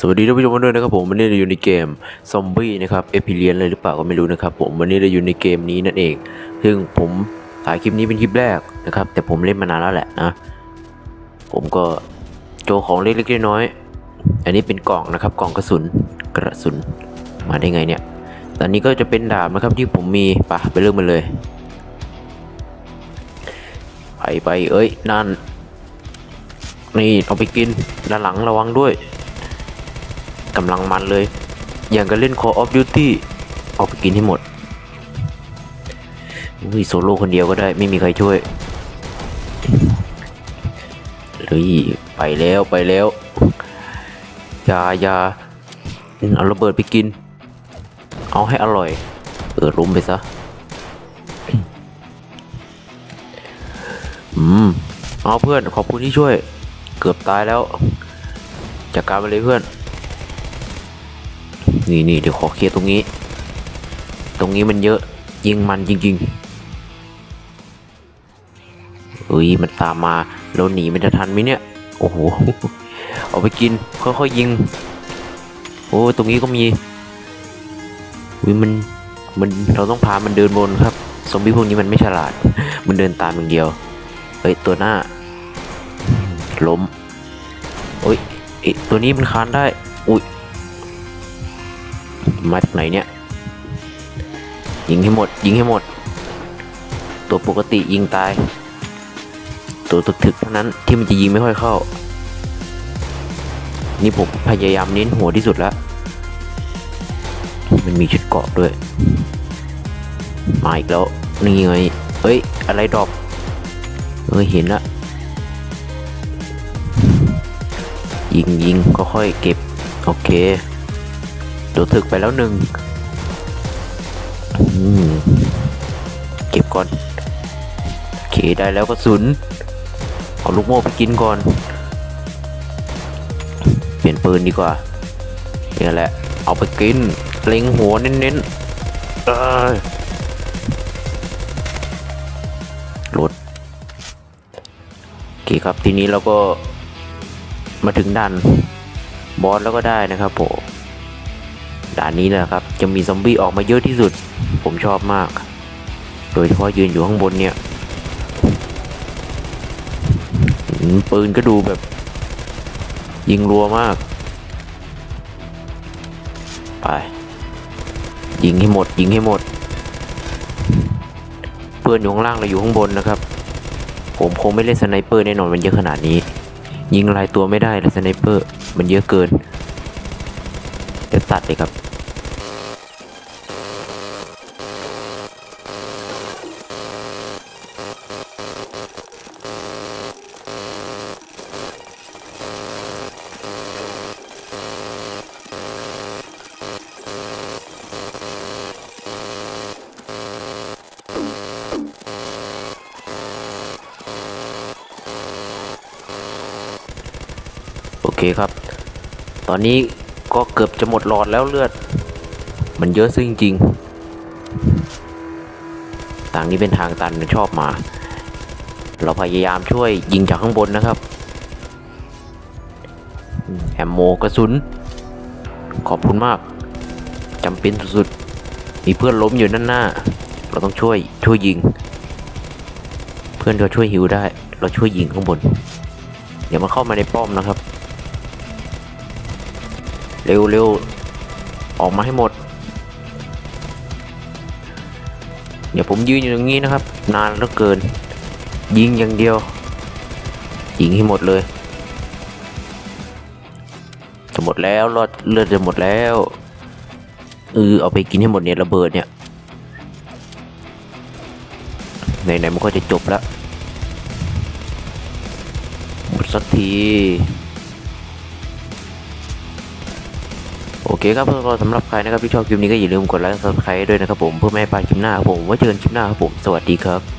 สวัสดีท่านผู้ชมด้วยนะครับผมวันนี้เราอยู่ในเกมซอมบี้นะครับเอพิเลียนเลยหรือเปล่าก็ไม่รู้นะครับผมวันนี้เราอยู่ในเกมนี้นั่นเอง ซึ่งผมถ่ายคลิปนี้เป็นคลิปแรกนะครับ แต่ผมเล่นมานานแล้วแหละนะผมก็โจของเล็กๆน้อยๆอันนี้เป็นกล่องนะครับกล่องกระสุนกระสุนมาได้ไงเนี่ยตอนนี้ก็จะเป็นดาบนะครับที่ผมมีปะไปเริ่มมันเลยไปไปเอ้ยนั่นนี่เอาไปกินด้านหลังระวังด้วย กำลังมันเลย อย่างกับเล่น Call of Duty เอาไปกินให้หมดอุ้ยโซโล่คนเดียวก็ได้ไม่มีใครช่วยเฮ้ยไปแล้วไปแล้วยาย่าเอาระเบิดไปกิน เอาให้อร่อย เออรุมไปซะอืมเอาเพื่อนขอบคุณที่ช่วย เกือบตายแล้วจัดการไปเลยเพื่อน นี่นี่เดี๋ยวขอเคลียร์ตรงนี้ ตรงนี้มันเยอะ ยิงมันจริงๆเฮ้ยมันตามมาเราหนีมันจะทันไหมเนี่ย โอ้โห เอาไปกินค่อยๆยิง โอ้ตรงนี้ก็มีอุ้ยมันมันเราต้องพามันเดินบนครับซอมบี้พวกนี้มันไม่ฉลาด มันเดินตามอย่างเดียว เฮ้ยตัวหน้า ล้มโอ้ยตัวนี้มันคานได้ อุ้ย มาจากไหนเนี่ยยิงให้หมด ยิงให้หมด ตัวปกติยิงตาย ตัวถึกๆเท่านั้นที่มันจะยิงไม่ค่อยเข้า นี่ผมพยายามเน้นหัวที่สุดแล้ว มันมีชุดเกาะด้วย มาอีกแล้ว นี่ไงเฮ้ย อะไรดรอปเอ้ยเห็นละยิงยิงก็ค่อยเก็บ โอเค ตัวถึกไปแล้วหนึ่งอืมเก็บก่อน โอเค ได้แล้วกระสุน เอาลูกโม่ไปกินก่อน เปลี่ยนปืนดีกว่าเนี่ยแหละ เอาไปกิน เล็งหัวเน้นๆเอยรถโอเคครับ ทีนี้เราก็มาถึงด่านบอสแล้วก็ได้นะครับผม ด่านนี้นะครับ จะมีซอมบี้ออกมาเยอะที่สุด ผมชอบมาก โดยเฉพาะยืนอยู่ข้างบนเนี่ยปืนก็ดูแบบ ยิงรัวมาก ไป ยิงให้หมด ยิงให้หมด เพื่อนอยู่ข้างล่างเราอยู่ข้างบนนะครับ ผมคงไม่เล่น sniper แน่นอนมันเยอะขนาดนี้ ยิงรายตัวไม่ได้เลย sniper มันเยอะเกินเดี๋ยวตัดเลยครับ เคครับ ตอนนี้ก็เกือบจะหมดหลอดแล้วเลือด มันเยอะซึ่งจริงๆทางนี้เป็นทางตันนชอบมา เราพยายามช่วยยิงจากข้างบนนะครับแอมโมกระสุน ขอบคุณมากจำเป็นสุดๆมีเพื่อนล้มอยู่ด้านหน้า เราต้องช่วยช่วยยิง เพื่อนเราช่วยฮิวได้ เราช่วยยิงข้างบน เดี๋ยวมันเข้ามาในป้อมนะครับ เร็วเร็วออกมาให้หมด เดี๋ยวผมยืนอยู่ตรงนี้นะครับ นานแล้วเกิน ยิงอย่างเดียว ยิงให้หมดเลยจะหมดแล้วรอดเลือดจะหมดแล้วเออเอาไปกินให้หมดเนี่ยระเบิดเนี่ยไหนๆมันก็จะจบแล้วหมดสักที โอเคครับก็สำหรับใครนะครับที่ชอบคลิปนี้ก็อย่าลืมกดไลค์ subscribe ด้วยนะครับผมเพื่อไม่ให้พลาดคลิปหน้าครับผมไว้เจอกันคลิปหน้าครับผมสวัสดีครับ